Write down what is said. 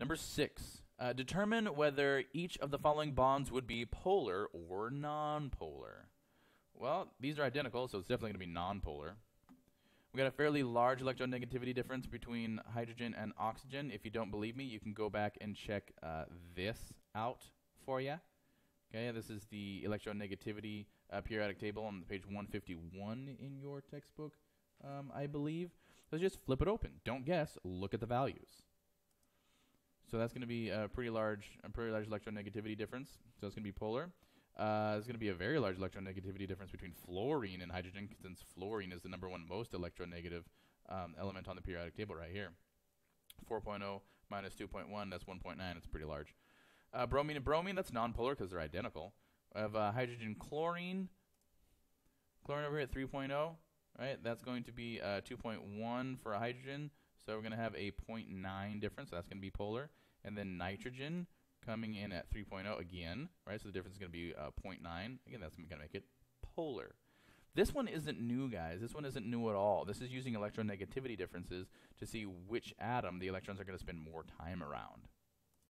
Number six, uh, determine whether each of the following bonds would be polar or nonpolar. Well, these are identical, so it's definitely going to be nonpolar. We got a fairly large electronegativity difference between hydrogen and oxygen. If you don't believe me, you can go back and check uh, this out for you. Okay, this is the electronegativity uh, periodic table on page 151 in your textbook, um, I believe. So just flip it open. Don't guess. Look at the values. So that's going to be a pretty large, a pretty large electronegativity difference. So it's going to be polar. Uh, there's going to be a very large electronegativity difference between fluorine and hydrogen, since fluorine is the number one most electronegative um, element on the periodic table right here. 4.0 minus 2.1, that's 1.9. It's pretty large. Uh, bromine and bromine, that's nonpolar because they're identical. I have uh, hydrogen chlorine. Chlorine over here at 3.0, right? That's going to be uh, 2.1 for a hydrogen. So we're going to have a 0.9 difference. That's going to be polar. And then nitrogen coming in at 3.0 again, right? So the difference is going to be uh, 0.9. Again, that's going to make it polar. This one isn't new, guys. This one isn't new at all. This is using electronegativity differences to see which atom the electrons are going to spend more time around.